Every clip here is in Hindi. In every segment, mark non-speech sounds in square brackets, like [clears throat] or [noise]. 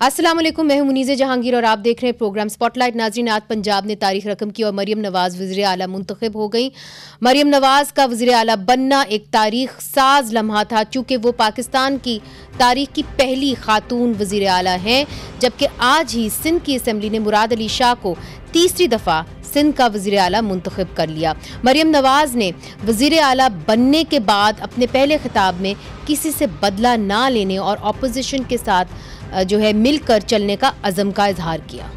वालेकुम मैं मुनीज़ जहांगीर और आप देख रहे हैं प्रोग्राम स्पॉटलाइट। नाजरीन आज पंजाब ने तारीख रकम की और मरीम नवाज़ वज़ी अला मुंतखब हो गई। मरीम नवाज़ का वज़ी अला बनना एक तारीख साज लम्हा था, चूँकि वो पाकिस्तान की तारीख की पहली खातून वज़ी अला हैं, जबकि आज ही सिंध की असम्बली ने मुराद अली शाह को तीसरी दफ़ा सिंध का वज़ीर अला मुंतखब कर लिया। मरीम नवाज़ ने वज़ीर अला बनने के बाद अपने पहले खिताब में किसी से बदला ना लेने और अपोजिशन के साथ जो है मिलकर चलने का अज़म का इजहार किया।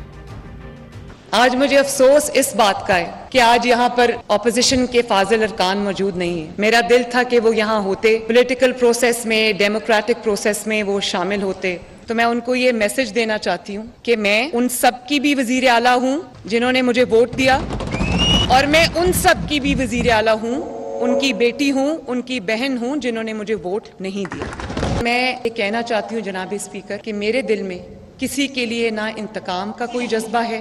आज मुझे अफसोस इस बात का है कि आज यहाँ पर ऑपोजिशन के फाजिल अरकान मौजूद नहीं है। मेरा दिल था कि वो यहाँ होते पॉलिटिकल प्रोसेस में डेमोक्रेटिक प्रोसेस में वो शामिल होते। तो मैं उनको ये मैसेज देना चाहती हूँ कि मैं उन सब की भी वज़ीर आला हूँ जिन्होंने मुझे वोट दिया और मैं उन सब की भी वज़ीर आला हूँ, उनकी बेटी हूँ, उनकी बहन हूँ जिन्होंने मुझे वोट नहीं दिया। मैं ये कहना चाहती हूँ जनाब स्पीकर कि मेरे दिल में किसी के लिए ना इंतकाम का कोई जज्बा है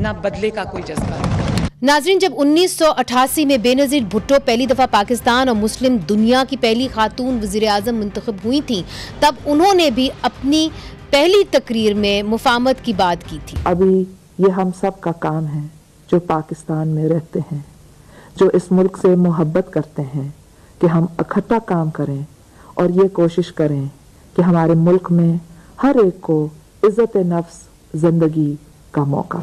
ना बदले का कोई जज्बा है। नाजरीन जब 1988 में बेनज़ीर भुट्टो पहली दफ़ा पाकिस्तान और मुस्लिम दुनिया की पहली खातून वज़ी अजम मंतखब हुई थी तब उन्होंने भी अपनी पहली तकरीर में मुफामत की बात की थी। अभी ये हम सब का काम है जो पाकिस्तान में रहते हैं जो इस मुल्क से मोहब्बत करते हैं कि हम इकट्ठा काम करें और ये कोशिश करें कि हमारे मुल्क में हर एक को इज़्ज़त नफ्स ज़िंदगी का मौका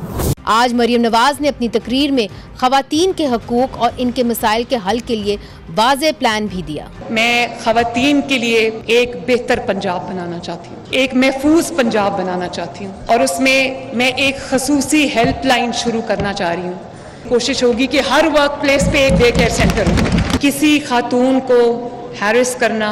आज मरियम नवाज़ ने अपनी तकरीर में खातन के हकूक और इनके मसाइल के हल के लिए वाज प्लान भी दिया। मैं खातन के लिए एक बेहतर पंजाब बनाना चाहती हूँ एक महफूज पंजाब बनाना चाहती हूँ और उसमें मैं एक खसूसी हेल्पलाइन शुरू करना चाह रही हूँ। कोशिश होगी कि हर वर्क प्लेस पे एक डे केयर सेंटर हो। किसी खातून को हैरिस करना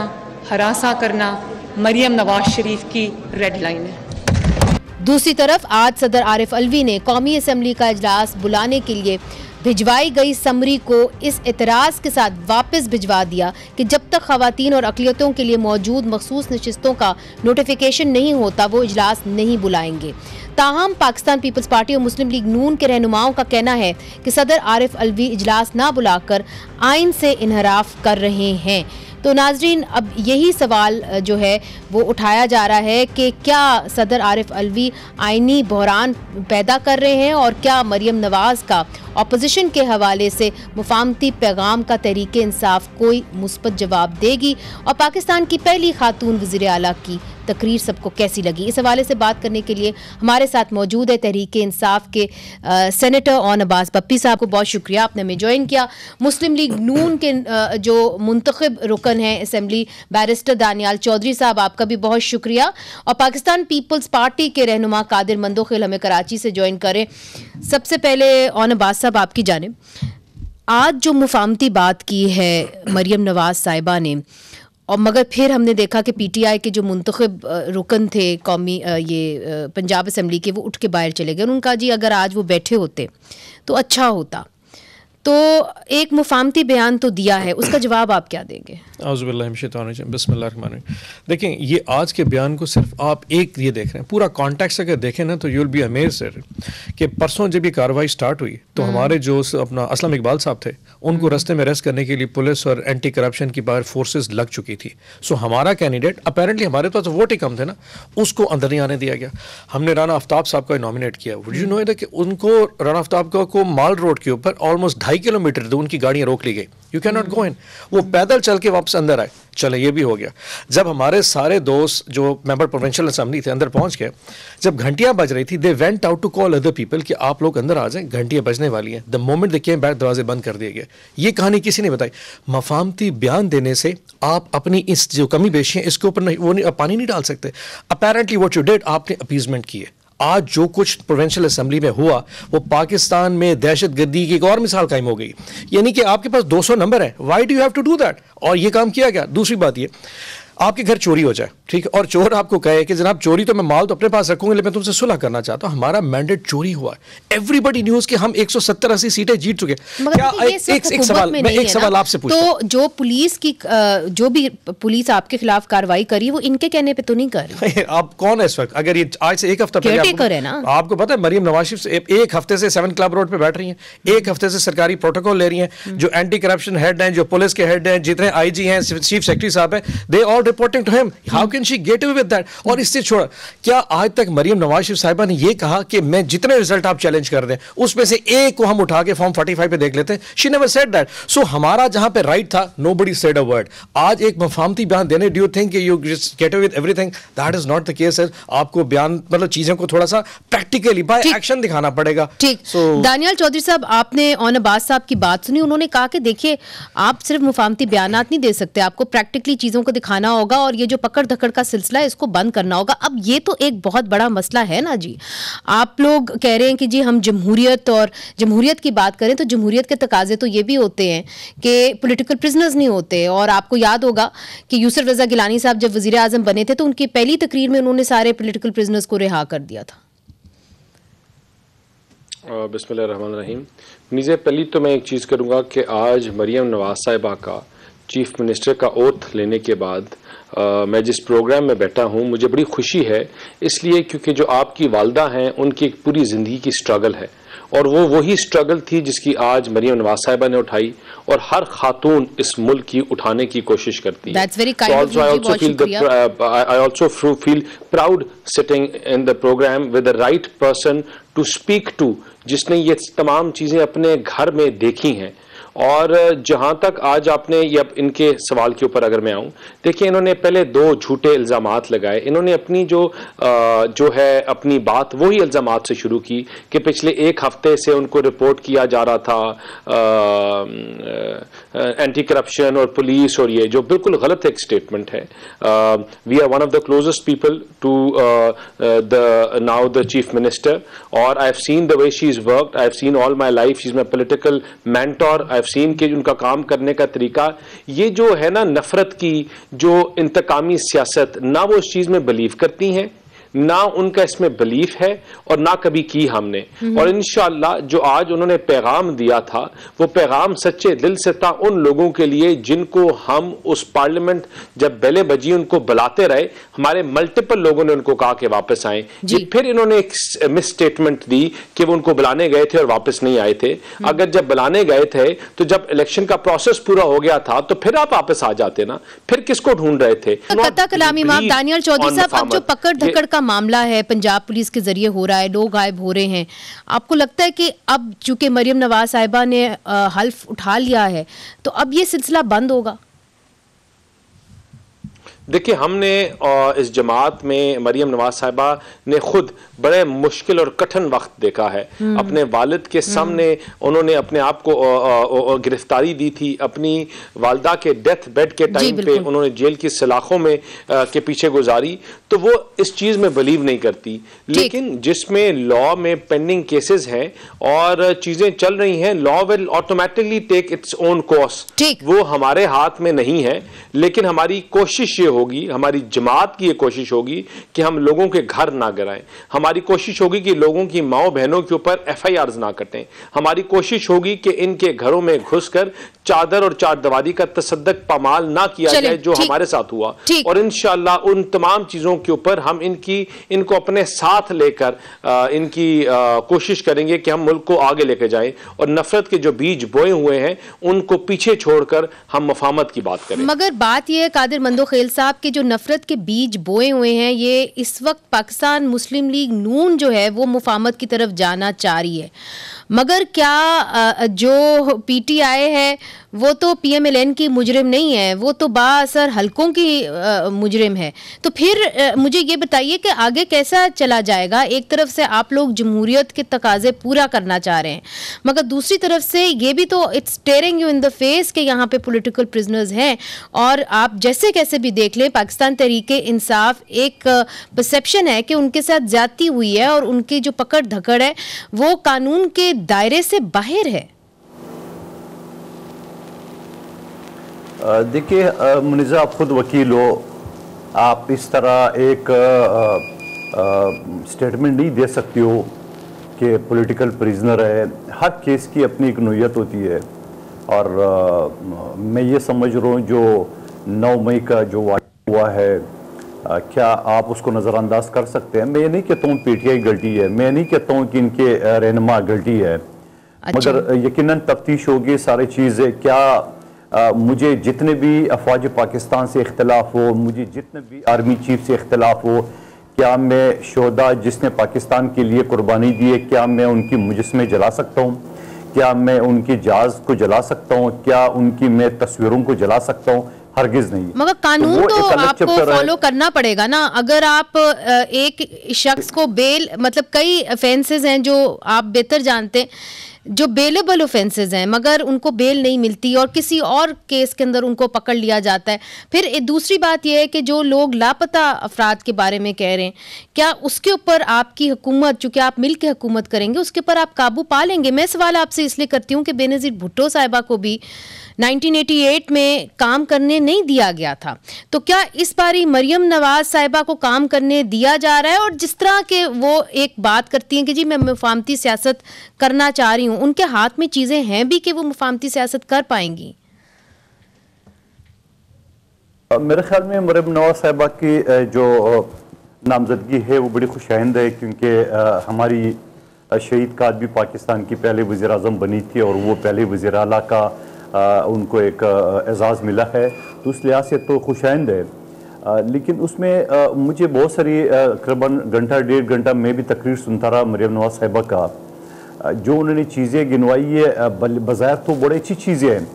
हरासा करना मरियम नवाज़ शरीफ की रेड लाइन है। दूसरी तरफ़ आज सदर आरिफ अलवी ने कौमी असम्बली का अजलास बुलाने के लिए भिजवाई गई समरी को इस एतराज़ के साथ वापस भिजवा दिया कि जब तक खातन और अकलीतों के लिए मौजूद मखसूस नशस्तों का नोटिफिकेशन नहीं होता, वो इजलास नहीं बुलाएँगे। ताहम पाकिस्तान पीपल्स पार्टी और मुस्लिम लीग नून के रहनुमाओं का कहना है कि सदर आरिफ अलवी इजलास ना बुलाकर आइन से इनहराफ कर रहे हैं। तो नाजरीन, अब यही सवाल जो है, वो उठाया जा रहा है कि क्या सदर आरिफ अलवी आइनी बहरान पैदा कर रहे हैं और क्या मरियम नवाज़ का अपोजिशन के हवाले से मुफामती पैगाम का तहरीक इंसाफ कोई मुस्बत जवाब देगी? और पाकिस्तान की पहली खातून वज़ी अला की तकरीर सबको कैसी लगी? इस हवाले से बात करने के लिए हमारे साथ मौजूद है तहरीक इंसाफ के सेनेटर ओन अब्बास पप्पी साहब को बहुत शुक्रिया आपने हमें ज्वाइन किया। मुस्लिम लीग नून के आ, जो मुंतखब रुकन हैं असम्बली बैरिस्टर दानियाल चौधरी साहब आपका भी बहुत शुक्रिया। और पाकिस्तान पीपल्स पार्टी के रहनुमा कादिर मंदोखिल हमें कराची से ज्वाइन करें। सबसे पहले ओन अब्बास साहब आपकी जानब आज जो मुफामती बात की है मरियम नवाज़ साहिबा ने और मगर फिर हमने देखा कि पीटीआई के जो मुंतखब रुकन थे कौमी ये पंजाब असम्बली के, वो उठ के बाहर चले गए। उनका जी अगर आज वो बैठे होते तो अच्छा होता। तो एक मुफामती बयान तो दिया है उसका जवाब आप क्या देंगे? देखें ये आज के बयान को सिर्फ़ आप एक ये देख रहे हैं पूरा कॉन्टेक्स्ट अगर देखें ना तो यूल बी अमेर सर कि परसों जब ये कार्रवाई स्टार्ट हुई तो हम्म। हमारे जो अपना असलम इकबाल साहब थे उनको हम्म। रस्ते में रेस्ट करने के लिए पुलिस और एंटी करप्शन की बाहर फोर्सेज लग चुकी थी। सो हमारा कैंडिडेट अपेरेंटली हमारे पास वोट ही कम थे ना उसको अंदर नहीं आने दिया गया। हमने राना आफ्ताब साहब का नॉमिनेट किया। वुड यू नो कि उनको राना आफ्ताब को माल रोड के ऊपर ऑलमोस्ट ढाई किलोमीटर उनकी गाड़ियाँ रोक ली गई। You can not go in वो पैदल चल के वापस अंदर आए। चले ये भी हो गया। जब हमारे सारे दोस्त जो मेंबर प्रोविंशियल असम्बली थे अंदर पहुँच गए जब घंटियाँ बज रही थी they went out to call other people कि आप लोग अंदर आ जाएँ घंटियाँ बजने वाली हैं। The moment they came back दरवाजे बंद कर दिए गए। ये कहानी किसी ने बताई? मफामती बयान देने से आप अपनी इस जो कमी बेशी है इसके ऊपर नहीं वो नहीं, पानी नहीं डाल सकते। अपेरेंटली वॉट यू डेड आपने अपीजमेंट किए आज जो कुछ प्रोवेंशल असम्बली में हुआ, वो पाकिस्तान में दहशत गर्दी की एक और मिसाल कायम हो गई। यानी कि आपके पास 200 नंबर है। Why do have to do that और ये काम किया गया दूसरी बात ये। आपके घर चोरी हो जाए ठीक है? और चोर आपको कहे कि जनाब चोरी तो मैं माल तो अपने पास रखूँगा लेकिन मैं तुमसे सुलह करना चाहता हूँ। हमारा मैंडेट चोरी हुआ है। एवरीबडी न्यूज़ के हम 170 80 सीटें जीत चुके क्या एक, एक, एक सवाल मैं एक सवाल आपसे पूछता तो जो पुलिस की जो भी पुलिस आपके खिलाफ कार्रवाई करी वो इनके कहने पे तो नहीं कर रही? आप कौन है इस वक्त? अगर ये आज से एक हफ़्ता पहले आपको पता है मरियम नवाज़ एक हफ़्ते से सेवन क्लब रोड पे बैठ रही है। एक हफ़्ते से सरकारी प्रोटोकॉल ले रही है। जो एंटी करप्शन हेड है जो पुलिस के हेड है जितने आई हैं चीफ सेक्रेटरी साहब है they all reporting to him how can she get away with that और इससे छोड़ा क्या आज तक मरियम नवाज़ शरीफ साहिबा ने ये कहा कि मैं जितने रिज़ल्ट आप चैलेंज कर दें उसमें से एक को हम उठा के फॉर्म 45 पे देख लेते हैं। She never said that so हमारा जहाँ पे राइट था nobody said a word आज एक मफामती बयान देने do think you get away with everything that is not the case है आपको बयान मतलब चीज़ें को थोड़ा सा प्रैक्टिकली बाय एक्शन दिखाना पड़ेगा। ठीक। सो दानियाल चौधरी साहब आपने ऑन अब्बास साहब की बात सुनी उन्होंने कहा कि देखिए आप सिर्फ़ मुफामती बयानात नहीं दे सकते आपको प्रैक्टिकली चीज़ों को दिखाना होगा और ये जो पकड़ धकड़ का सिलसिला है, इसको बंद करना होगा। अब ये तो एक बहुत बड़ा मसला है ना जी। आप लोग कह रहे हैं कि जी हम जमहूरियत और जमहूरियत की बात करें तो जमहूरियत के तकाजे तो ये भी होते हैं कि पॉलिटिकल प्रिजनर्स नहीं होते। और आपको याद होगा कि यूसुफ रजा गिलानी साहब जब वज़ीर आज़म बने थे तो उनकी पहली तकरीर में उन्होंने सारे पॉलिटिकल प्रिजनर्स को रिहा कर दिया था। बिस्मिल्लाहिर्रहमानिर्रहीम। नीचे पहली तो मैं एक चीज़ करूँगा कि आज मरियम नवाज़ साहिबा का चीफ मिनिस्टर का ओथ लेने के बाद आ, मैं जिस प्रोग्राम में बैठा हूँ मुझे बड़ी खुशी है। इसलिए क्योंकि जो आपकी वालदा हैं उनकी एक पूरी ज़िंदगी की स्ट्रगल है। और वो वही स्ट्रगल थी जिसकी आज मरियम नवाज़ साहिबा ने उठाई और हर खातून इस मुल्क की उठाने की कोशिश करती है। Proud sitting in the program with the right person to speak to जिसने ये तमाम चीज़ें अपने घर में देखी हैं। और जहाँ तक आज आपने ये इनके सवाल के ऊपर अगर मैं आऊँ देखिए इन्होंने पहले दो झूठे इल्ज़ाम लगाए। इन्होंने अपनी जो अ, जो है अपनी बात वही इल्ज़ाम से शुरू की कि पिछले एक हफ़्ते से उनको रिपोर्ट किया जा रहा था एंटी करप्शन और पुलिस और ये जो बिल्कुल गलत एक स्टेटमेंट है। We are one of the closest people to the now the chief minister और I have seen the way she is worked I have seen all my life is my political mentor I have seen कि उनका काम करने का तरीका ये जो है ना नफरत की जो इंतकामी सियासत ना वो इस चीज़ में बिलीव करती हैं ना उनका इसमें बिलीफ है और ना कभी की हमने। और इनशाला जो आज उन्होंने पैगाम दिया था वो पैगाम सच्चे दिल से था उन लोगों के लिए जिनको हम उस पार्लियामेंट जब बेले बजी उनको बुलाते रहे हमारे मल्टीपल लोगों ने उनको कहा कि वापस आए। जी। फिर इन्होंने एक मिस स्टेटमेंट दी कि वो उनको बुलाने गए थे और वापस नहीं आए थे। अगर जब बुलाने गए थे तो जब इलेक्शन का प्रोसेस पूरा हो गया था तो फिर आप वापस आ जाते ना। फिर किसको ढूंढ रहे थे? कथा कलामी माफ़ दानियल चौधरी साहब अब जो पकड़ धकड़ का मामला है पंजाब पुलिस के ज़रिए हो रहा है लोग गायब हो रहे हैं। आपको लगता है कि अब चूँकि मरियम नवाज़ साहिबा ने हल्फ उठा लिया है तो अब ये सिलसिला बंद होगा? देखिए हमने इस जमात में मरियम नवाज़ साहिबा ने खुद बड़े मुश्किल और कठिन वक्त देखा है। अपने वालिद के सामने उन्होंने अपने आप को गिरफ्तारी दी थी। अपनी वालदा के डेथ बेड के टाइम पे उन्होंने जेल की सलाखों में अ, के पीछे गुजारी। तो वो इस चीज़ में बिलीव नहीं करती। लेकिन जिसमें लॉ में पेंडिंग केसेस हैं और चीज़ें चल रही हैं law will automatically take its own course. वो हमारे हाथ में नहीं है। लेकिन हमारी कोशिश ये होगी हमारी जमात की ये कोशिश होगी कि हम लोगों के घर ना गिराएँ। हमारी कोशिश होगी कि लोगों की माओ बहनों के ऊपर एफ़ आई आर ना कटें। हमारी कोशिश होगी कि इनके घरों में घुसकर चादर और चार दवारी का तसद्दक पामाल ना किया जाए जो हमारे साथ हुआ। और इंशाल्लाह उन तमाम चीज़ों के ऊपर हम इनकी इनको अपने साथ लेकर इनकी कोशिश करेंगे कि हम मुल्क को आगे लेके जाएँ। और नफरत के जो बीज बोए हुए हैं उनको पीछे छोड़कर हम मफामत की बात करें। मगर बात यह है कादिर मंदो खेल साहब के जो नफरत के बीज बोए हुए हैं, ये इस वक्त पाकिस्तान मुस्लिम लीग नून जो है, वो मुफामत की तरफ़ जाना चाह रही है। मगर क्या जो पीटीआई है वो तो पीएमएलएन की मुजरिम नहीं है वो तो बासर हलकों की अ, मुजरिम है। तो फिर अ, मुझे ये बताइए कि आगे कैसा चला जाएगा? एक तरफ़ से आप लोग जमहूरियत के तकाजे पूरा करना चाह रहे हैं मगर दूसरी तरफ़ से ये भी तो it's tearing you in the face कि यहाँ पे पॉलिटिकल प्रिजनर्स हैं और आप जैसे कैसे भी देख लें पाकिस्तान तरीके इंसाफ एक परसेप्शन है कि उनके साथ ज्यादती हुई है और उनकी जो पकड़ धकड़ है वो कानून के दायरे से बाहर है अ, देखिए मुनिज़ा आप खुद वकील हो। आप इस तरह एक स्टेटमेंट नहीं दे सकती हो कि पॉलिटिकल प्रिजनर है। हर केस की अपनी एक नोयत होती है। और अ, मैं ये समझ रहा हूँ जो 9 मई का जो वाक़ हुआ है अ, क्या आप उसको नज़रअंदाज कर सकते हैं? मैं ये नहीं कहता हूँ पीटीआई गलती है। मैं नहीं कहता हूँ कि इनके रहनमा गलती है। अच्छा। मगर यकीनन तफ्तीश होगी सारी चीज़ें। क्या आ, मुझे जितने भी अफवाज पाकिस्तान से इख्तलाफ हो मुझे जितने भी आर्मी चीफ से इख्तलाफ हो क्या मैं शोदा जिसने पाकिस्तान के लिए कुर्बानी दी है क्या मैं उनकी मुजस्मे जला सकता हूँ? क्या मैं उनकी जहाज़ को जला सकता हूँ? क्या उनकी मैं तस्वीरों को जला सकता हूँ? हरगिज नहीं। मगर कानून वो तो, आपको फॉलो करना पड़ेगा ना। अगर आप एक शख्स को बेल मतलब कई ऑफेंसेस हैं जो आप बेहतर जानते हैं। जो बेलेबल ऑफेंसेस हैं, मगर उनको बेल नहीं मिलती और किसी और केस के अंदर उनको पकड़ लिया जाता है। फिर दूसरी बात यह है कि जो लोग लापता अफराद के बारे में कह रहे हैं, क्या उसके ऊपर आपकी हुकूमत, चूँकि आप मिल के हुकूमत करेंगे, उसके ऊपर आप काबू पा लेंगे? मैं सवाल आपसे इसलिए करती हूँ कि बेनज़ीर भुट्टो साहिबा को भी 1988 में काम करने नहीं दिया गया था। तो क्या इस बारी मरियम नवाज़ साहिबा को काम करने दिया जा रहा है? और जिस तरह के वो एक बात करती हैं कि जी, मैं मुफामती सियासत करना चाह रही हूँ, उनके हाथ में चीज़ें हैं भी कि वो मुफामती सियासत कर पाएँगी? मेरे ख्याल में मरियम नवाज़ साहिबा की जो नामजदगी है, वो बड़ी खुश है, क्योंकि हमारी शहीद काद भी पाकिस्तान की पहले वज़ी बनी थी और वो पहले वज़ी का अ, उनको एक एजाज़ मिला है तो उस लिहाज से तो खुशाइंद है। अ, लेकिन उसमें अ, मुझे बहुत सारी अ, करीबन घंटा डेढ़ घंटा मैं भी तकरीर सुनता रहा मरियम नवाज़ साहिबा का। जो उन्होंने चीज़ें गिनवाई है बज़ाहिर तो बड़ी अच्छी चीज़ें हैं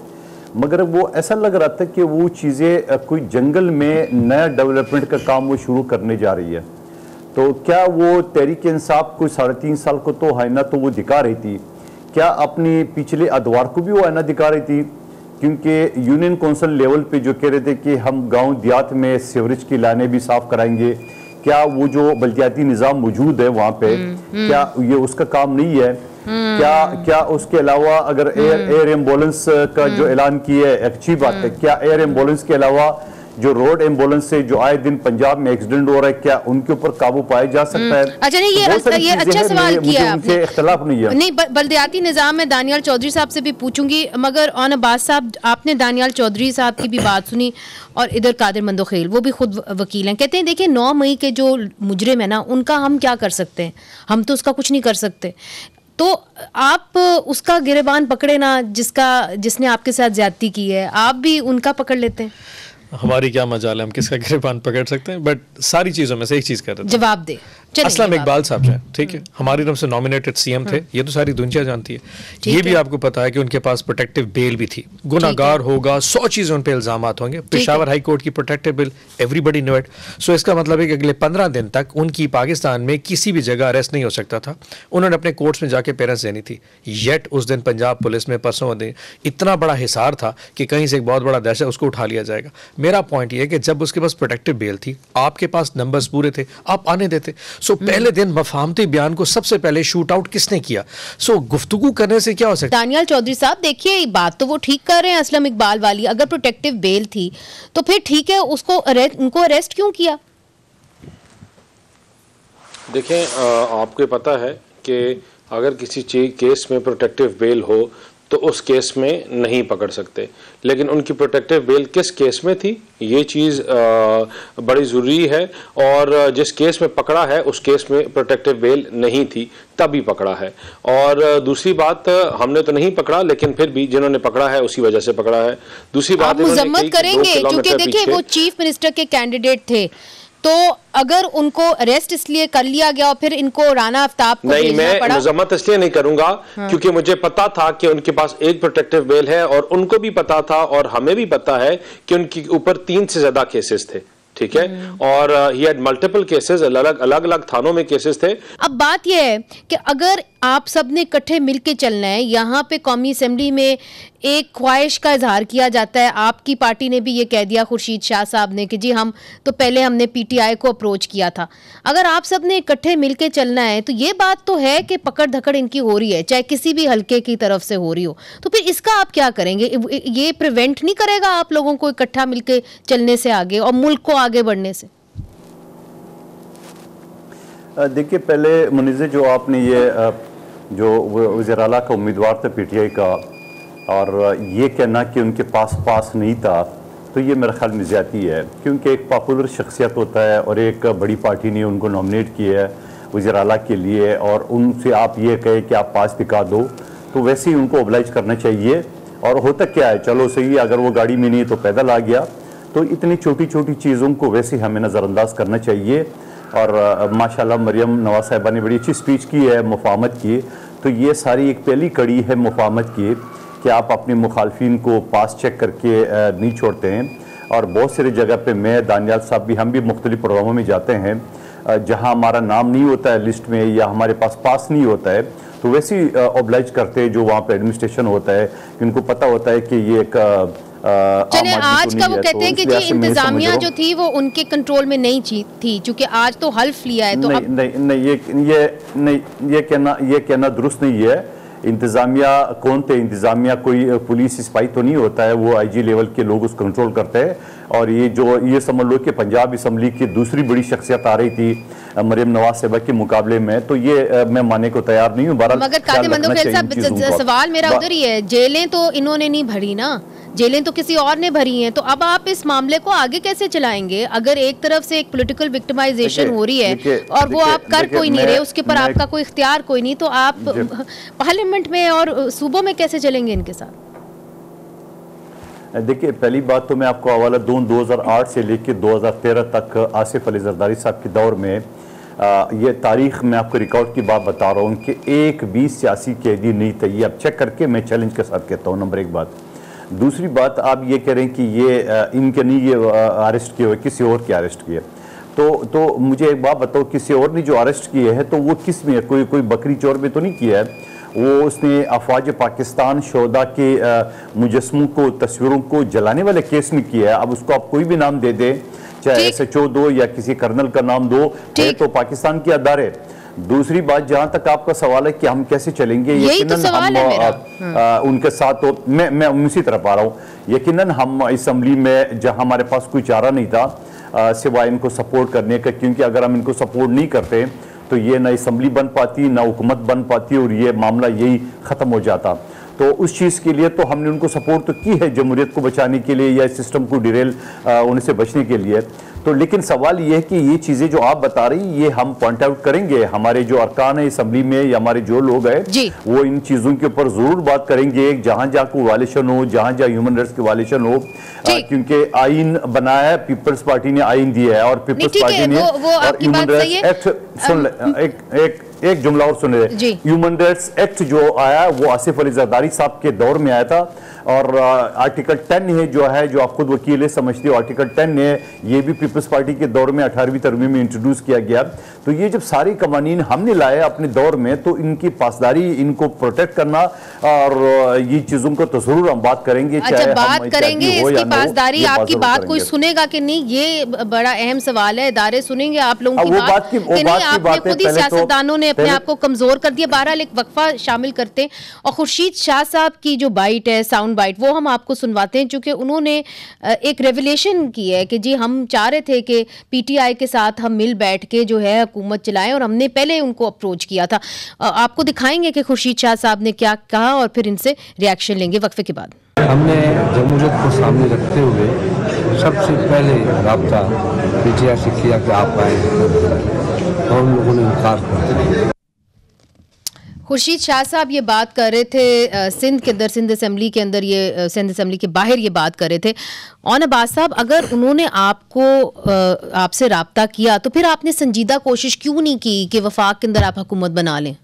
मगर वो ऐसा लग रहा था कि वो चीज़ें कोई जंगल में नया डेवलपमेंट का काम वो शुरू करने जा रही है। तो क्या वो तहरीक इंसाफ कोई साढ़े तीन साल को तो आईना तो वो दिखा रही थी। क्या अपनी पिछले अदवार को भी वो आईना दिखा रही थी? क्योंकि यूनियन कौंसिल लेवल पे जो कह रहे थे कि हम गाँव देहात में सीवरेज की लाइनें भी साफ़ कराएँगे क्या वो जो बल्दियाती निज़ाम मौजूद है वहाँ पे क्या ये उसका काम नहीं है? क्या क्या उसके अलावा अगर एयर एयर एंबुलेंस का जो ऐलान किया है अच्छी बात है क्या एयर एंबुलेंस के अलावा जो रोड एंबुलेंस से जो आए दिन पंजाब में एक्सीडेंट हो रहा है क्या उनके ऊपर काबू पाया जा सकता है? अच्छा नहीं ये बहुत ये अच्छा सवाल किया आपने। इख्तलाफ नहीं है। नहीं बल्दियाती निज़ाम में दानियाल चौधरी साहब से भी पूछूँगी मगर ऑन अब्बास साहब आपने दानियाल चौधरी साहब की भी बात सुनी और इधर कादिर मंदोखेल वो भी खुद वकील हैं। कहते हैं देखिए नौ मई के जो मुजरिम है ना उनका हम क्या कर सकते हैं? हम तो उसका कुछ नहीं कर सकते। तो आप उसका गिरेबान पकड़े ना जिसका जिसने आपके साथ ज्यादती की है आप भी उनका पकड़ लेते हैं? हमारी क्या मजाल है, हम किसका गिरबान पकड़ सकते हैं? बट सारी चीज़ों में से एक चीज़ कर देते जवाब दे। असलम इकबाल साहब हैं ठीक है? हमारी तरफ़ से नॉमिनेटेड सीएम थे ये तो सारी दुनिया जानती है। ये भी आपको पता है कि उनके पास प्रोटेक्टिव बेल भी थी। गुनागार होगा सौ चीज़ें उन पर इल्ज़ाम होंगे। पेशावर हाई कोर्ट की protective bail everybody know it so इसका मतलब है कि अगले पंद्रह दिन तक उनकी पाकिस्तान में किसी भी जगह अरेस्ट नहीं हो सकता था। उन्होंने अपने कोर्ट्स में जाके पेरेंट्स देनी थी। येट उस दिन पंजाब पुलिस में परसों दिन इतना बड़ा हिसार था कि कहीं से एक बहुत बड़ा दहशत उसको उठा लिया जाएगा। मेरा पॉइंट ये है कि जब उसके पास प्रोटेक्टिव बेल थी आपके पास नंबर्स पूरे थे आप आने देते। सो पहले दिन मफामती बयान को सबसे पहले शूट आउट किसने किया? सो गुफ्तगू करने से क्या हो सकता दानियाल चौधरी साहब देखिए बात तो वो ठीक कर रहे हैं असलम इकबाल वाली। अगर प्रोटेक्टिव बेल थी तो फिर ठीक है उसको अरेस्ट उनको अरेस्ट क्यों किया? देखें आपको पता है कि अगर किसी चीज़ केस में प्रोटेक्टिव बेल हो तो उस केस में नहीं पकड़ सकते। लेकिन उनकी प्रोटेक्टिव बेल किस केस में थी? ये चीज़ बड़ी ज़रूरी है और जिस केस में पकड़ा है उस केस में प्रोटेक्टिव बेल नहीं थी तभी पकड़ा है। और दूसरी बात हमने तो नहीं पकड़ा लेकिन फिर भी जिन्होंने पकड़ा है उसी वजह से पकड़ा है। दूसरी बात मुजम्मत करेंगे क्योंकि देखिए वो चीफ मिनिस्टर के कैंडिडेट थे। तो अगर उनको अरेस्ट इसलिए कर लिया गया और फिर इनको राना आफ्ताब को नहीं मैं पड़ा। मजम्मत इसलिए नहीं करूँगा क्योंकि मुझे पता था कि उनके पास एक प्रोटेक्टिव बेल है और उनको भी पता था और हमें भी पता है कि उनके ऊपर तीन से ज़्यादा केसेस थे ठीक है? और ही हैड मल्टीपल केसेस अलग अलग अलग थानों में केसेस थे। अब बात यह है कि अगर आप सबने इकट्ठे मिलके चलना है। यहाँ पे कौमी असम्बली में एक ख्वाहिश का इजहार किया जाता है। आपकी पार्टी ने भी ये कह दिया खुर्शीद शाह साहब ने कि जी, हम तो पहले हमने पीटीआई को अप्रोच किया था। अगर आप सबने इकट्ठे मिलके चलना है तो ये बात तो है कि पकड़ धकड़ इनकी हो रही है, चाहे किसी भी हल्के की तरफ़ से हो रही हो। तो फिर इसका आप क्या करेंगे? ये प्रिवेंट नहीं करेगा आप लोगों को इकट्ठा मिलके चलने से आगे और मुल्क को आगे बढ़ने से? देखिए, पहले मुनिज़ जो आपने ये जो वज़ीर अला का उम्मीदवार था, पीटीआई का, और ये कहना कि उनके पास पास नहीं था तो ये मेरे ख्याल में ज़्यादती है क्योंकि एक पॉपुलर शख्सियत होता है और एक बड़ी पार्टी ने उनको नॉमिनेट किया है वज़ीर अला के लिए, और उनसे आप ये कहे कि आप पास दिखा दो तो वैसे ही उनको ओबलाइज करना चाहिए, और होता क्या है, चलो सही अगर वो गाड़ी में नहीं है तो पैदल आ गया तो इतनी छोटी छोटी चीज़ों को वैसे हमें नज़रअंदाज करना चाहिए, और माशाल्लाह मरियम नवाज़ साहिबा ने बड़ी अच्छी स्पीच की है मुफामत की तो ये सारी एक पहली कड़ी है मुफामत की, कि आप अपने मुखालफी को पास चेक करके नहीं छोड़ते हैं। और बहुत सारी जगह पर मैं, दानियाल साहब भी, हम भी मुख्तलि प्रोग्रामों में जाते हैं जहाँ हमारा नाम नहीं होता है लिस्ट में या हमारे पास पास नहीं होता है तो वैसे ही ऑब्लाइज करते हैं जो वहाँ पर एडमिनिस्ट्रेशन होता है। कि उनको पता होता है कि ये एक चले आज का वो कहते तो हैं कि जी इंतजामिया जो थी वो उनके कंट्रोल में नहीं थी क्योंकि आज तो हल्फ लिया है तो नहीं, अब... नहीं नहीं ये ये नहीं ये कहना ये कहना दुरुस्त नहीं है। इंतज़ामिया कौन थे? इंतज़ामिया कोई पुलिस सिपाही तो नहीं होता है वो आईजी लेवल के लोग उसको कंट्रोल करते हैं। और ये जो ये समझ लो कि पंजाब असम्बली की दूसरी बड़ी शख्सियत आ रही थी मरियम नवाज़ सेबा के मुकाबले में तो ये मैं मानने को तैयार नहीं हूँ मगर सवाल मेरा उधर ही है जेलें तो इन्होंने नहीं भरी ना? जेलें तो किसी और ने भरी हैं तो अब आप इस मामले को आगे कैसे चलाएँगे? अगर एक तरफ़ से एक पॉलिटिकल विक्टिमाइजेशन हो रही है और वो आप कर कोई नहीं रहे उसके पर आपका कोई इख्तियार कोई नहीं तो आप [laughs] पार्लियामेंट में और सूबों में कैसे चलेंगे इनके साथ? देखिए, पहली बात तो मैं आपको हवाला दूँ 2008 से लेकर 2013 तक आसिफ अली जरदारी साहब के दौर में ये तारीख मैं आपको रिकॉर्ड की बात बता रहा हूँ कि एक भी सियासी कैदी नहीं था। ये अब चेक करके मैं चैलेंज के साथ कहता हूँ नंबर एक बात। दूसरी बात, आप ये कह रहे हैं कि ये इनके नहीं, ये अरेस्ट किए हुए, किसी और के अरेस्ट किए। तो तो मुझे एक बात बताओ, किसी और ने जो अरेस्ट किए हैं तो वो किसमें है? कोई कोई बकरी चोर में तो नहीं किया है? वो उसने अफवाज पाकिस्तान शोदा के मुजस्मों को तस्वीरों को जलाने वाले केस में किया है। अब उसको आप कोई भी नाम दे दें चाहे एस एच ओ दो या किसी कर्नल का नाम दो है तो पाकिस्तान के अदारे। दूसरी बात जहाँ तक आपका सवाल है कि हम कैसे चलेंगे यकीनन तो हम आ, आ, उनके साथ तो मैं मैं उसी तरफ़ आ रहा हूँ। यकीनन हम इसम्बली में जहाँ हमारे पास कोई चारा नहीं था सिवाय इनको सपोर्ट करने का क्योंकि अगर हम इनको सपोर्ट नहीं करते तो ये ना इसम्बली बन पाती ना हुकूमत बन पाती और ये मामला यही ख़त्म हो जाता। तो उस चीज़ के लिए तो हमने उनको सपोर्ट तो की है जमहूरियत को बचाने के लिए या सिस्टम को डिरेल उनसे बचने के लिए। तो लेकिन सवाल ये है कि ये चीज़ें जो आप बता रही ये हम पॉइंट आउट करेंगे। हमारे जो अरकान है असम्बली में या हमारे जो लोग हैं वो इन चीज़ों के ऊपर ज़रूर बात करेंगे। जहाँ जहाँ को वालेशन हो जहाँ जहाँ ह्यूमन राइट्स की वालेशन हो क्योंकि आइन बनाया है पीपल्स पार्टी ने आइन दिया है और पीपल्स पार्टी ने और ह्यूमन राइट्स एक्ट सुन एक एक एक जुमला और सुन रहे ह्यूमन राइट्स एक्ट जो आया वो आसिफ अली जरदारी साहब के दौर में आया था। और आर्टिकल टेन है जो है जो आप खुद वकील है समझते हो आर्टिकल टेन है ये भी पीपल्स पार्टी के दौर में अठारहवीं तरमी में इंट्रोड्यूस किया गया। तो ये जब सारी कवानीन हमने लाए अपने दौर में तो इनकी पासदारी इनको प्रोटेक्ट करना और ये चीज़ों को तो ज़रूर हम बात करेंगे अच्छा, चाहे बात करेंगे इसकी पासदारी आपकी बात कोई सुनेगा कि नहीं ये बड़ा अहम सवाल है इदारे सुनेंगे आप लोगों की बात कि नहीं आपने खुद ही तो सियासतदानों ने अपने आप को कमज़ोर कर दिया बहरहाल एक वक्फा शामिल करते हैं। और खुर्शीद शाह साहब की जो बाइट है साउंड साउंड बाइट वो हम आपको सुनवाते हैं क्योंकि उन्होंने एक रेवलेशन की है कि जी हम चाह रहे थे कि पीटीआई के साथ हम मिल बैठ के जो है हुकूमत चलाएँ और हमने पहले उनको अप्रोच किया था। आपको दिखाएँगे कि खुर्शीद शाह साहब ने क्या कहा और फिर इनसे रिएक्शन लेंगे वक्फे के बाद। हमने जमहूरियत को सामने रखते हुए सबसे पहले रबता पीटीआई से किया कि आप आए। और उन लोगों ने इनकार कर दिया। खुर्शीद शाह साहब ये बात कर रहे थे सिंध के अंदर, सिंध असम्बली के अंदर ये सिंध असम्बली के बाहर ये बात कर रहे थे। ऑन अब्बास साहब, अगर उन्होंने आपको आपसे रबता किया तो फिर आपने संजीदा कोशिश क्यों नहीं की कि वफाक के अंदर आप हुकूमत बना लें?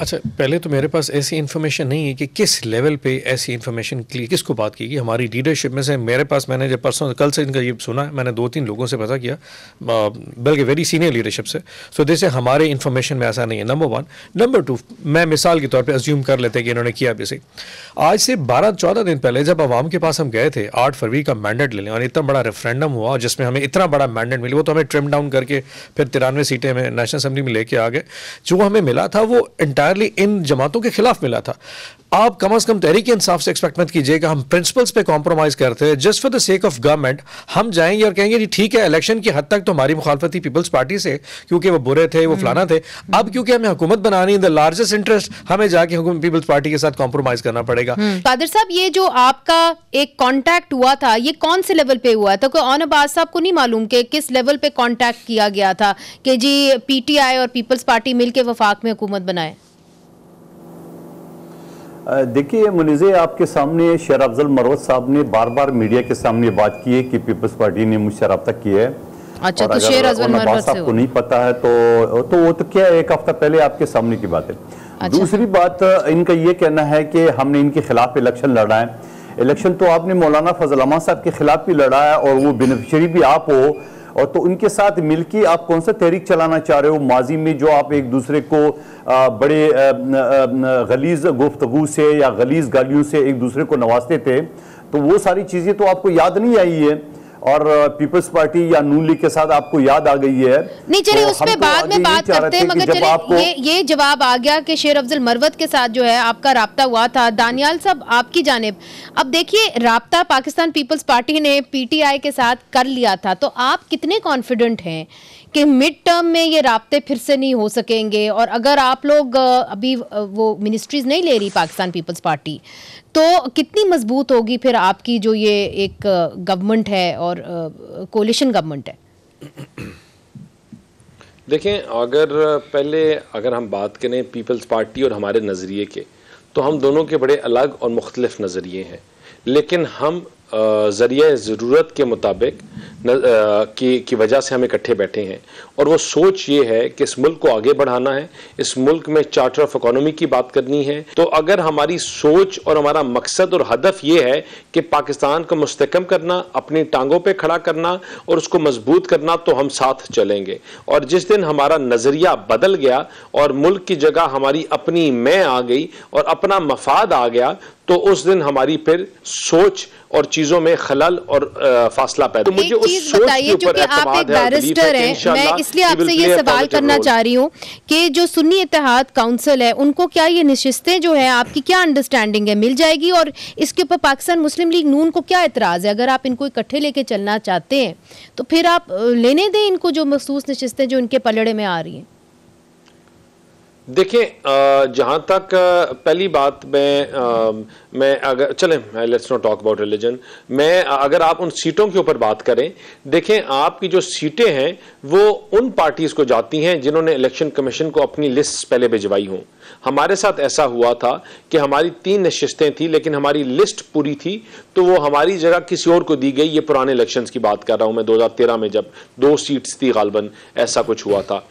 अच्छा पहले तो मेरे पास ऐसी इन्फॉर्मेशन नहीं है कि किस लेवल पे ऐसी इन्फॉर्मेशन के लिए किसको बात की गई? हमारी लीडरशिप में से मेरे पास मैंने जब परसों कल से इनका ये सुना है मैंने दो तीन लोगों से पता किया बल्कि वेरी सीनियर लीडरशिप से। सो जैसे हमारे इन्फॉर्मेशन में ऐसा नहीं है नंबर वन नंबर टू मैं मिसाल के तौर पर अज्यूम कर लेते कि इन्होंने किया बेसिक आज से बारह, चौदह दिन पहले जब आवाम के पास हम गए थे, आठ फरवरी का मैंडेट ले लें और इतना बड़ा रेफरेंडम हुआ, जिसमें हमें इतना बड़ा मैंडेट मिला, वो तो हमें ट्रिम डाउन करके फिर तिरानवे सीटें हमें नेशनल असम्बली में लेके आ गए। जो हमें मिला था, वो इंटायरली इन जमातों के खिलाफ मिला था। आप कम अज कम तहरीक इंसाफ से एक्सपेक्ट मत कीजिएगा हम प्रिंसिपल्स पे कॉम्प्रोमाइज करते हैं। Just for the sake of government हम जाएँगे और कहेंगे जी ठीक है इलेक्शन की हद तक तो हमारी मुखालफत थी पीपल्स पार्टी से क्योंकि वो बुरे थे वो फलाना थे। अब क्योंकि हमें हुकूमत बनानी इन द लार्जेस्ट इंटरेस्ट हमें जाके पीपल्स पार्टी के साथ कॉम्प्रोमाइज करना पड़ेगा। हम्म। कादिर साहब ये जो आपका एक कॉन्टैक्ट हुआ था ये कौन से लेवल पे हुआ था? कोई ऑन अबाज साहब को नहीं मालूम कि किस लेवल पे कॉन्टैक्ट किया गया था कि जी पीटीआई और पीपल्स पार्टी मिलकर वफाक में हुकूमत बनाए अ, देखिए मुनिज़े आपके सामने शेर अफजल मरवत साहब ने बार बार मीडिया के सामने बात की है कि पीपल्स पार्टी ने मुझसे रब्ता किया है। अच्छा तो शेर अजमल उन अब्बास मरवत साहब को नहीं पता है तो तो वो तो क्या है, एक हफ़्ता पहले आपके सामने की बात है। अच्छा। दूसरी बात इनका ये कहना है कि हमने इनके खिलाफ इलेक्शन लड़ा है। इलेक्शन तो आपने मौलाना फजल साहब के खिलाफ भी लड़ा है और वो बेनिफिशरी भी आप हो। और तो उनके साथ मिलकर आप कौन सा तहरीक चलाना चाह रहे हो? माजी में जो आप एक दूसरे को बड़े गलीज गुफ्तगु से या गलीज गालियों से एक दूसरे को नवाजते थे तो वो सारी चीज़ें तो आपको याद नहीं आई है। और पीपल्स पार्टी या नून लीग के साथ आपको याद आ गई है। नहीं चलिए तो उस पर बाद में बात करते हैं मगर चलिए आपको ये ये जवाब आ गया कि शेर अफजल मरवत के साथ जो है आपका रबता हुआ था। दानियाल साहब आपकी जानब। अब देखिए रबता पाकिस्तान पीपल्स पार्टी ने पीटीआई के साथ कर लिया था तो आप कितने कॉन्फिडेंट हैं कि मिड टर्म में ये राब्ते फिर से नहीं हो सकेंगे और अगर आप लोग अभी वो मिनिस्ट्रीज नहीं ले रही पाकिस्तान पीपल्स पार्टी तो कितनी मज़बूत होगी फिर आपकी जो ये एक गवर्नमेंट है और कोलिशन गवर्नमेंट है? देखें, अगर पहले अगर हम बात करें पीपल्स पार्टी और हमारे नज़रिए के तो हम दोनों के बड़े अलग और मुख्तलिफ़ नज़रिए हैं। लेकिन हम ज़रिए, ज़रूरत के मुताबिक की की वजह से हम इकट्ठे बैठे हैं। और वो सोच ये है कि इस मुल्क को आगे बढ़ाना है, इस मुल्क में चार्टर ऑफ़ इकोनॉमी की बात करनी है। तो अगर हमारी सोच और हमारा मकसद और हदफ ये है कि पाकिस्तान को मुस्तकम करना, अपनी टांगों पे खड़ा करना और उसको मज़बूत करना तो हम साथ चलेंगे। और जिस दिन हमारा नज़रिया बदल गया और मुल्क की जगह हमारी अपनी मैं आ गई और अपना मफाद आ गया तो उस दिन हमारी फिर सोच और चीज़ों में खलल और अ, फासला पैदा। तो एक चीज़ बताइए क्योंकि आप एक बैरिस्टर हैं मैं इसलिए आपसे ये सवाल करना चाह रही हूँ कि जो सुन्नी इत्तेहाद काउंसिल है उनको क्या ये नशिस्तें जो है आपकी क्या अंडरस्टैंडिंग है? मिल जाएगी और इसके ऊपर पाकिस्तान मुस्लिम लीग नून को क्या एतराज़ है? अगर आप इनको इकट्ठे लेके चलना चाहते हैं तो फिर आप लेने दें इनको जो मखसूस नशिस्तें जो इनके पलड़े में आ रही हैं। देखें जहाँ तक पहली बात मैं मैं अगर, चलें let's not talk about religion मैं अगर आप उन सीटों के ऊपर बात करें देखें आपकी जो सीटें हैं, वो उन पार्टीज़ को जाती हैं जिन्होंने इलेक्शन कमीशन को अपनी लिस्ट पहले भिजवाई हों। हमारे साथ ऐसा हुआ था कि हमारी तीन नशस्तें थी, लेकिन हमारी लिस्ट पूरी थी तो वो हमारी जगह किसी और को दी गई। ये पुराने इलेक्शंस की बात कर रहा हूँ मैं 2013 में जब दो सीट्स थी गालबन, ऐसा कुछ हुआ था।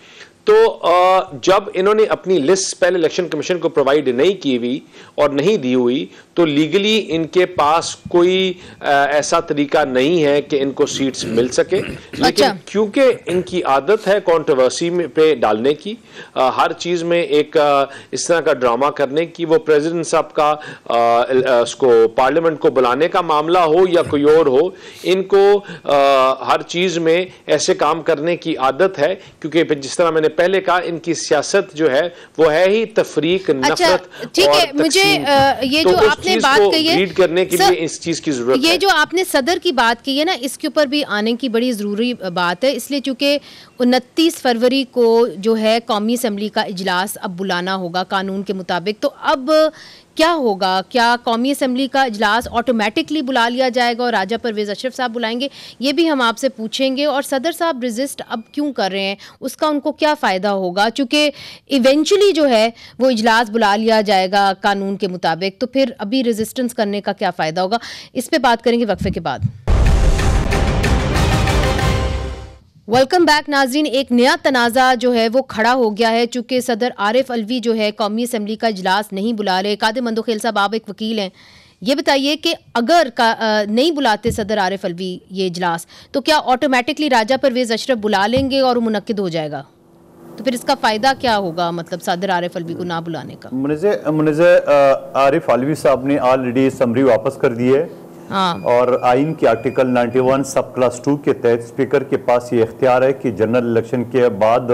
तो जब इन्होंने अपनी लिस्ट पहले इलेक्शन कमीशन को प्रोवाइड नहीं की हुई और नहीं दी हुई तो लीगली इनके पास कोई ऐसा तरीका नहीं है कि इनको सीट्स मिल सके लेकिन अच्छा। क्योंकि इनकी आदत है कंट्रोवर्सी में पे डालने की हर चीज़ में एक इस तरह का ड्रामा करने की वो प्रेसिडेंट साहब का उसको पार्लियामेंट को बुलाने का मामला हो या कोई और हो इनको हर चीज़ में ऐसे काम करने की आदत है क्योंकि जिस तरह मैंने पहले कहा इनकी सियासत जो है वो है ही तफरीक अच्छा नफरत ठीक है मुझे आ, ये तो जो आपने बात कही है रीड करने के सर, लिए इस चीज़ की ज़रूरत ये है। जो आपने सदर की बात की है ना इसके ऊपर भी आने की बड़ी ज़रूरी बात है। इसलिए चूँकि उनतीस फरवरी को जो है कौमी असम्बली का इजलास अब बुलाना होगा कानून के मुताबिक। तो अब क्या होगा? क्या कौमी असम्बली का इजलास ऑटोमेटिकली बुला लिया जाएगा और राजा परवेज अशरफ साहब बुलाएँगे? ये भी हम आपसे पूछेंगे और सदर साहब रजिस्ट अब क्यों कर रहे हैं? उसका उनको क्या फ़ायदा होगा? चूँकि इवेंचुअली जो है वो इजलास बुला लिया जाएगा कानून के मुताबिक तो फिर अभी रजिस्टेंस करने का क्या फ़ायदा होगा? इस पर बात करेंगे वक्फे के बाद। वेलकम बैक नाजरीन। एक नया तनाज़ा जो है वो खड़ा हो गया है चूँकि सदर आरिफ अलवी जो है कौमी असम्बली का इजलास नहीं बुला रहे। कादिर मंदोखेल साहब आप एक वकील हैं। ये बताइए कि अगर का, अ, नहीं बुलाते सदर आरिफ अलवी ये इजलास तो क्या ऑटोमेटिकली राजा परवेज अशरफ बुला लेंगे और मुनद हो जाएगा? तो फिर इसका फ़ायदा क्या होगा मतलब सदर आरिफ अलवी को ना बुलाने का? मुनज़े आरिफ आलवी साहब ने ऑलरेडी समरी वापस कर दी है। हाँ। और आइन के आर्टिकल 91 सब क्लास टू के तहत स्पीकर के पास ये इख्तियार है कि जनरल इलेक्शन के बाद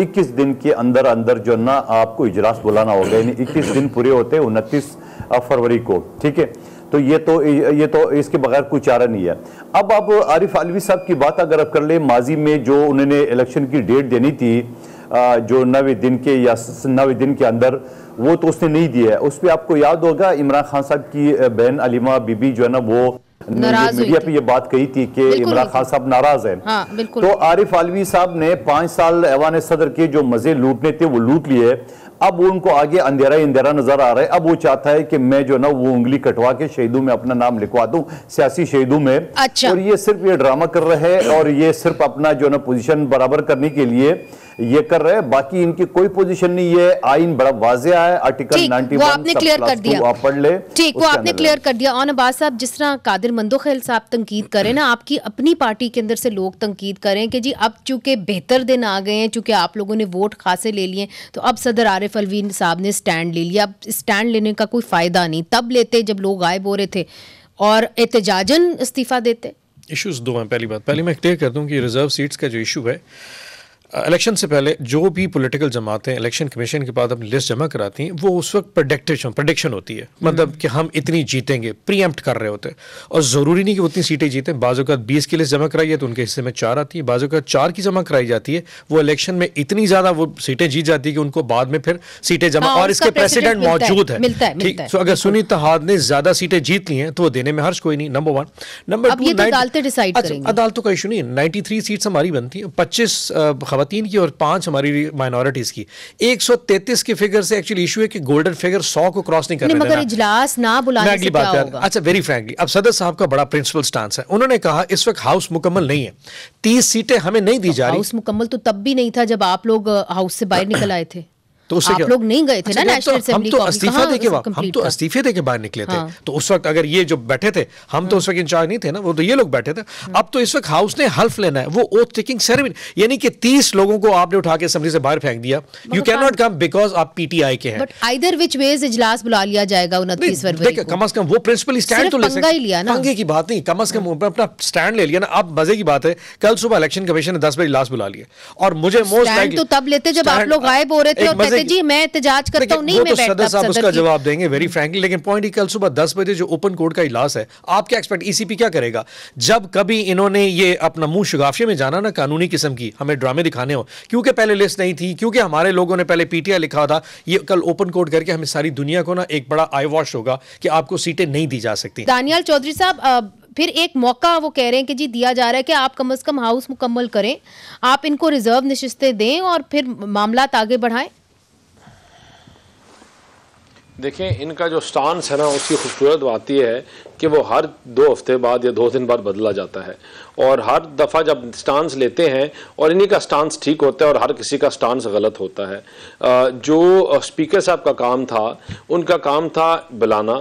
21 दिन के अंदर अंदर जो ना आपको इजलास बुलाना होगा, यानी 21 दिन पूरे होते हैं उनतीस फरवरी को, ठीक है? तो ये तो ये तो इसके बगैर कोई चारा नहीं है। अब अब आरिफ आलवी साहब की बात अगर आप कर ले, माजी में जो उन्होंने इलेक्शन की डेट देनी थी जो नवे दिन के या नवे दिन के अंदर वो तो उसने नहीं दिया है। उस पर आपको याद होगा इमरान खान साहब की बहन अलीमा बीबी जो है ना वो मीडिया। पे ये बात कही थी कि इमरान खान साहब नाराज़ है। हाँ, तो आरिफ आलवी साहब ने पाँच साल ऐवान सदर के जो मज़े लूटने थे वो लूट लिए। अब उनको आगे अंधेरा ही अंधेरा नज़र आ रहा है। अब वो चाहता है कि मैं जो ना वो उंगली कटवा के शहीदों में अपना नाम लिखवा दूँ सियासी शहीदों में। अच्छा। और ये सिर्फ़ ये ड्रामा कर रहे हैं और ये सिर्फ़ अपना जो ना पोजीशन बराबर करने के लिए ये कर रहे हैं। बाकी इनकी कोई पोजीशन नहीं है आइन बड़ा वाजिया है। आर्टिकल ठीक 91 वो आपने क्लियर कर दिया। आप पढ़ ले ठीक वो आपने क्लियर कर दिया। और नवाज़ साहब जिस तरह कादिर मंदोखेल साहब तंकीद करें ना आपकी अपनी पार्टी के अंदर से लोग तंकीद करें कि जी अब चूँकि बेहतर दिन आ गए हैं चूँकि आप लोगों ने वोट खासे ले लिए तो अब सदर आरिफ अलवी साहब ने स्टैंड ले लिया। अब स्टैंड लेने का कोई फ़ायदा नहीं। तब लेते जब लोग गायब हो रहे थे और एहतजाजन इस्तीफा देते। इश्यूज़ दो हैं पहली बात। पहले मैं क्लियर कर दूँ कि रिज़र्व सीट्स का जो इशू है इलेक्शन से पहले जो भी पॉलिटिकल जमातें इलेक्शन कमीशन के बाद अपनी लिस्ट जमा कराती हैं वो उस वक्त प्रडिक्टेशन प्रडिक्शन होती है। मतलब कि हम इतनी जीतेंगे प्रीएम्प्ट कर रहे होते हैं। और ज़रूरी नहीं कि वो उतनी सीटें जीतें। बाजू का बीस की लिस्ट जमा कराई है तो उनके हिस्से में चार आती है। बाजू का चार की जमा कराई जाती है वो इलेक्शन में इतनी ज़्यादा वो सीटें जीत जाती है कि उनको बाद में फिर सीटें जमा हाँ, और इसके प्रेसिडेंट मौजूद है। ठीक। तो अगर सुनी इत्तेहाद ने ज़्यादा सीटें जीत ली हैं तो वो देने में हर्ष कोई नहीं। नंबर वन नंबर तो अदालतें का इशू नहीं है। नाइन्टी थ्री सीट्स हमारी बनती है। पच्चीस खातन की और पाँच हमारी माइनॉरिटीज की। एक सौ तैतीस की फिगर से एक्चुअली इशू है कि गोल्डन फिगर सौ को क्रॉस नहीं करना मगर इजलास ना बुलाने अगली बात होगा? अच्छा वेरी फ्रेंकली अब सदर साहब का बड़ा प्रिंसिपल स्टांस है। उन्होंने कहा इस वक्त हाउस मुकम्मल नहीं है। तीस सीटें हमें नहीं दी जा रही। हाउस मुकम्मल तो तब भी नहीं था जब आप लोग हाउस से बाहर [clears throat] निकल आए थे। तो उससे आप लोग नहीं गए थे अच्छा, ना नेशनल तो, हम तो को, इस्तीफा देके वा- हम तो? इस्तीफे देके बाहर निकले थे। हाँ। तो उस वक्त अगर ये जो बैठे थे हम तो उस वक्त इंचार्ज नहीं थे ना वो तो ये लोग बैठे थे। अब तो इस वक्त हाउस ने हल्फ लेना है वो ओथ टेकिंग सेरेमनी यानी कि तीस लोगों को आपने उठा के असेंबली से बाहर फेंक दिया। You can not come because आप पीटीआई के हैं। बट आइदर विच वेज इजलास बुला लिया जाएगा उनतीस फरवरी को। कम अज कम वो प्रिंसिपल स्टैंड तो ले ही पंगे की बात नहीं कम अज कम अपना स्टैंड ले लिया ना। अब मज़े की बात है कल सुबह इलेक्शन कमीशन ने दस बजे लास्ट बुला लिया। और मुझे मोस्ट तो तब लेते जब आप लोग गायब हो रहे थे और कहते जी मैं एहतजाज करता हूँ नहीं मैं तो सदर साहब उसका जवाब देंगे वेरी फ्रैंकली लेकिन पॉइंट ही कल सुबह दस बजे जो ओपन कोर्ट का इलाज है आप क्या एक्सपेक्ट ईसीपी क्या करेगा? जब कभी इन्होंने ये अपना मुँह में जाना ना कानूनी किस्म की हमें ड्रामे दिखाने हो क्योंकि पहले लिस्ट नहीं थी क्योंकि हमारे लोगों ने पहले पीटीआई लिखा था ये कल ओपन कोर्ट करके हमें सारी दुनिया को ना एक बड़ा आई वॉश होगा कि आपको सीटें नहीं दी जा सकती। दानियाल चौधरी साहब फिर एक मौका वो कह रहे हैं कि जी दिया जा रहा है कि आप कम से कम हाउस मुकम्मल करें आप इनको रिज़र्व नशिस्तें दें और फिर मामला आगे बढ़ाएँ। देखें, इनका जो स्टांस है ना, उसकी खूबसूरत बात यह है कि वो हर दो हफ़्ते बाद या दो दिन बाद बदला जाता है। और हर दफ़ा जब स्टांस लेते हैं, और इन्हीं का स्टांस ठीक होता है और हर किसी का स्टांस गलत होता है। जो स्पीकर साहब का काम था, उनका काम था बुलाना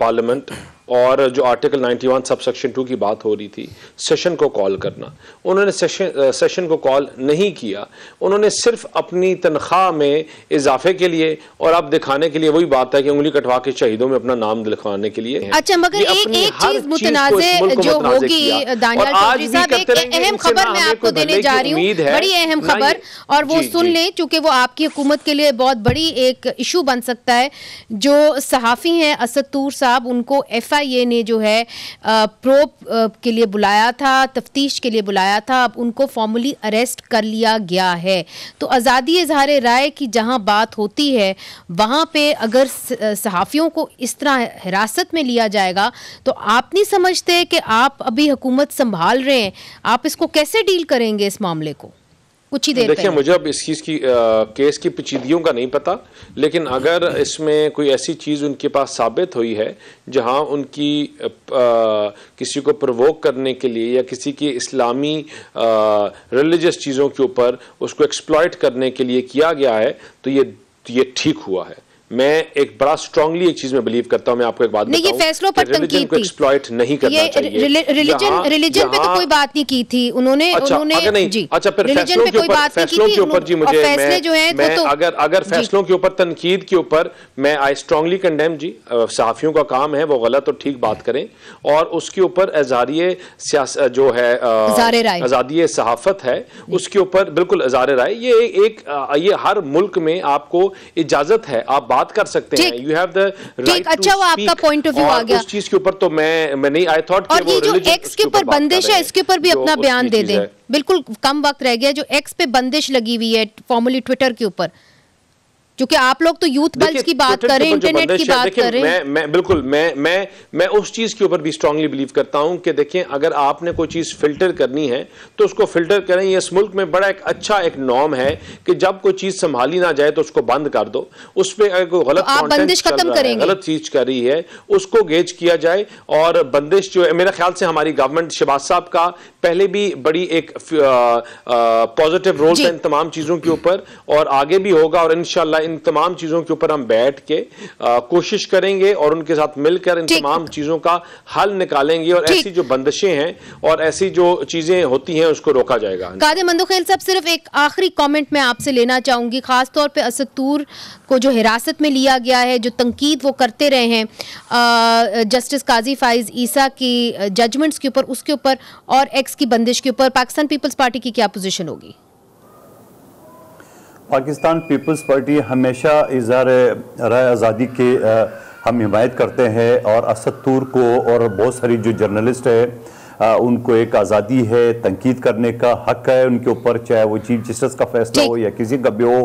पार्लियामेंट और जो आर्टिकल 91 सब सेक्शन टू की बात हो रही थी सेशन को कॉल करना। उन्होंने सेशन सेशन को कॉल नहीं किया। उन्होंने सिर्फ़ अपनी तनख्वाह में इजाफे के लिए और अब दिखाने के लिए वही बात है कि उंगली कटवा के शहीदों में अपना नाम लिखवाने के लिए। अच्छा मगर एक एक चीज़ मुतनाज़े जो होगी दानियाल चौधरी साहब एक अहम खबर मैं आपको देने जा रही हूँ। बड़ी अहम खबर और वो सुन लें चूँकि वो आपकी हुकूमत के लिए बहुत बड़ी एक इशू बन सकता है। जो सहाफ़ी हैं असदूर साहब उनको एफ़ ए ने जो है प्रोब के लिए बुलाया था, तफ्तीश के लिए बुलाया था, अब उनको फॉर्मली अरेस्ट कर लिया गया है। तो आज़ादी इजहार राय की जहाँ बात होती है, वहाँ पे अगर सहाफ़ियों को इस तरह हिरासत में लिया जाएगा तो आप नहीं समझते कि आप अभी हुकूमत संभाल रहे हैं, आप इसको कैसे डील करेंगे इस मामले को? कुछ ही देर देखिए मुझे अब इस चीज़ की आ, केस की पेचीदगियों का नहीं पता लेकिन अगर इसमें कोई ऐसी चीज़ उनके पास साबित हुई है जहाँ उनकी अ, किसी को प्रवोक करने के लिए या किसी की इस्लामी रिलीजियस चीज़ों के ऊपर उसको एक्सप्लॉयट करने के लिए किया गया है तो ये ये ठीक हुआ है। मैं एक बड़ा स्ट्रांगली एक चीज़ में बिलीव करता हूँ मैं आपको एक बात नहीं ये फैसलों पर तनकीद को थी। एक्सप्लॉयट नहीं करना ये चाहिए। रिलीजन रिलीजन पे तो कोई बात नहीं की थी। उन्होंने अच्छा उन्होंने अगर नहीं जी। अच्छा फिर रिलीजन पे कोई बात नहीं की फैसलों थी। के ऊपर जी मुझे फैसले जो हैं वो मैं तो अगर अगर फैसलों के ऊपर तनकीद के ऊपर मैं आई स्ट्रांगली कंडेम जी सहाफियों का काम है वो गलत और ठीक बात करें। और उसके ऊपर एजारिय जो है। आज़ादी सहाफत है उसके ऊपर बिल्कुल इजार राय। ये एक ये हर मुल्क में आपको इजाज़त है। आप बात कर सकते हैं। यू हैव द ठीक, अच्छा वो आपका पॉइंट ऑफ़ व्यू आ गया। उस चीज़ के ऊपर तो मैं मैं नहीं आई थॉट और ये जो एक्स के ऊपर बंदिश है इसके ऊपर भी अपना बयान दे दें। बिल्कुल कम वक्त रह गया जो एक्स पे बंदिश लगी हुई है फॉर्मली ट्विटर के ऊपर। क्योंकि आप लोग तो यूथ बल्ब की बात कर रहे हैं इंटरनेट की बात कर रहे हैं मैं मैं बिल्कुल मैं मैं मैं उस चीज़ के ऊपर भी स्ट्रांगली बिलीव करता हूँ कि देखें अगर आपने कोई चीज़ फ़िल्टर करनी है तो उसको फ़िल्टर करें ये इस मुल्क में बड़ा एक अच्छा एक नॉर्म है कि जब कोई चीज़ संभाली ना जाए तो उसको बंद कर दो उस पर अगर कोई गलत तो बंदिश खत्म करेंगे? गलत चीज़ कर रही है उसको गेज किया जाए और बंदिश जो है मेरे ख्याल से हमारी गवर्नमेंट शहबाज साहब का पहले भी बड़ी एक पॉजिटिव रोल। था इन तमाम चीज़ों के ऊपर और आगे भी होगा और इंशाल्लाह इन तमाम चीज़ों के ऊपर हम बैठ के अ, कोशिश करेंगे और उनके साथ मिलकर इन तमाम चीज़ों का हल निकालेंगे और ऐसी जो बंदिशें हैं और ऐसी जो चीज़ें होती हैं उसको रोका जाएगा। कादे मंदोखेल साहब सिर्फ़ एक आखिरी कमेंट मैं आपसे लेना चाहूँगी। खासतौर पर असतूर को जो हिरासत में लिया गया है जो तनकीद वो करते रहे हैं जस्टिस काजी फाइज ईसा की जजमेंट्स के ऊपर उसके ऊपर और एक्स की बंदिश के ऊपर पाकिस्तान पीपल्स पार्टी की क्या पोजीशन होगी? पाकिस्तान पीपल्स पार्टी हमेशा इजहार राय आज़ादी के आ, हम हिमायत करते हैं और असद तूर को और बहुत सारी जो जर्नलिस्ट है आ, उनको एक आज़ादी है तनकीद करने का हक है उनके ऊपर चाहे वो चीफ जस्टिस का फैसला हो या किसी का भी हो।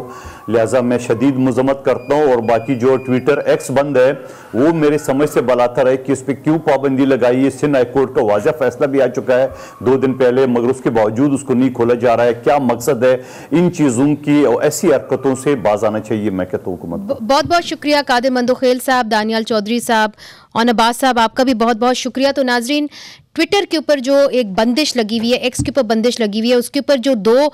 लिहाजा मैं शदीद मजम्मत करता हूँ और बाकी जो ट्विटर एक्स बंद है, वो मेरे समझ से बलातर है कि उस पर क्यों पाबंदी लगाई है। सिंध हाईकोर्ट का वाजह फैसला भी आ चुका है। दो दिन पहले, मगर उसके बावजूद उसको नहीं खोला जा रहा है। क्या मकसद है इन चीज़ों की और ऐसी हरकतों से बाज आना चाहिए? मैं कहता हूँ हुकूमत बहुत बहुत शुक्रिया कादिर मंदोखेल साहब, दानियाल चौधरी साहब और नबाज साहब, आपका भी बहुत बहुत शुक्रिया। तो नाजरीन ट्विटर के ऊपर जो एक बंदिश लगी हुई है एक्स के ऊपर बंदिश लगी हुई है, उसके ऊपर जो दो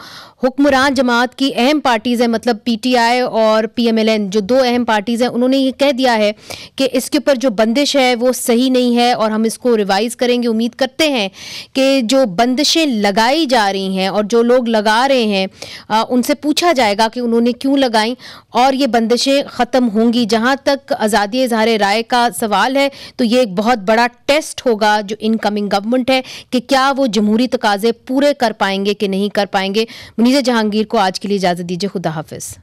हुक्मरान जमात की अहम पार्टीज़ हैं मतलब पीटीआई और पीएमएलएन जो दो अहम पार्टीज़ हैं, उन्होंने ये कह दिया है कि इसके ऊपर जो बंदिश है, वो सही नहीं है और हम इसको रिवाइज करेंगे। उम्मीद करते हैं कि जो बंदिशें लगाई जा रही हैं और जो लोग लगा रहे हैं उनसे पूछा जाएगा कि उन्होंने क्यों लगाई और ये बंदिशें ख़त्म होंगी। जहाँ तक आज़ादी इजहार राय का सवाल है तो ये एक बहुत बड़ा टेस्ट होगा जो इनकमिंग गवर्नमेंट है कि क्या वो जमहूरी तकाजे पूरे कर पाएँगे कि नहीं कर पाएँगे। मुनीजा जहांगीर को आज के लिए इजाज़त दीजिए। खुदा हाफिज़।